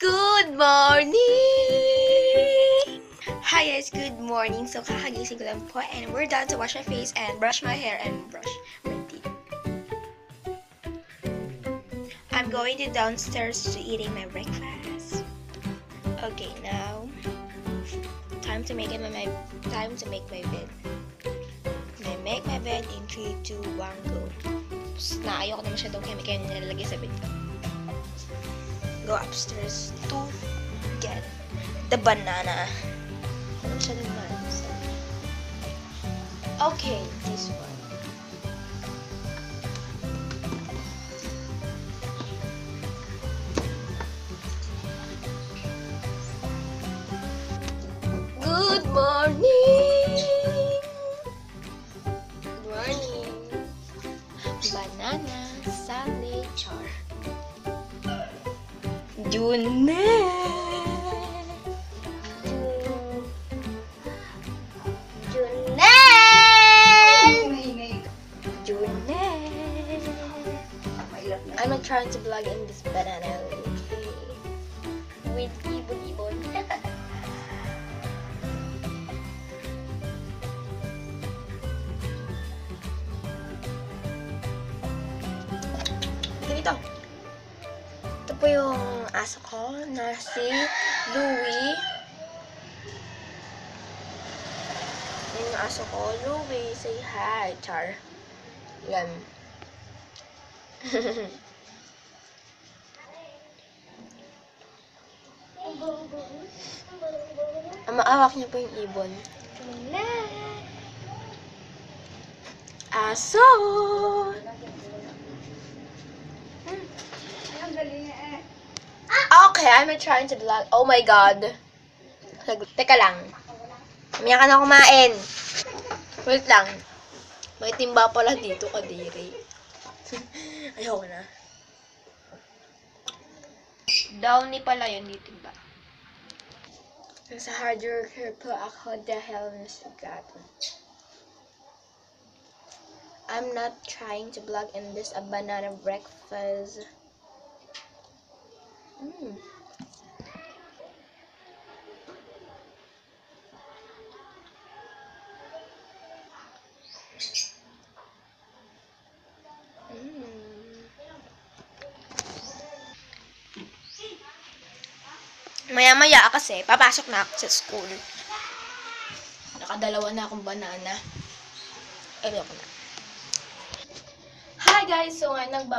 Good morning! Hi guys, good morning. So, kakagising ko lang po and we're done to wash my face and brush my hair and brush my teeth. I'm going to downstairs to eating my breakfast. Okay, now time to make it my time to make my bed. I make my bed in 3, 2, 1, go. Tapos na ayoko na masyadong chemical yung nilalagay sa bed ko. Go upstairs to get the banana. Okay, this one. Good morning! Good morning! Banana salad char. June! June! June! I'm trying to vlog in this banana, okay? With ibon-ibon. Ganito. Ito po yung aso ko na si Louie. Yan yung aso ko. Louie, say hi, Char. Yan. Ang maawak niya po yung ibon. Aso! Okay, I'm trying to vlog. Oh my God. Teka lang. Mamaya ka na kumain. Wait lang. May timba pala dito, kadiri. Ayoko na. Downy pala yun, di timba. Nasa hard worker po ako dahil nasigat. I'm not trying to vlog in this a banana breakfast. Mm. Maya-maya kasi, papasok na ako sa school. Nakadalawa na akong banana. Ayoko na. Hi guys! So, ngayon nagbab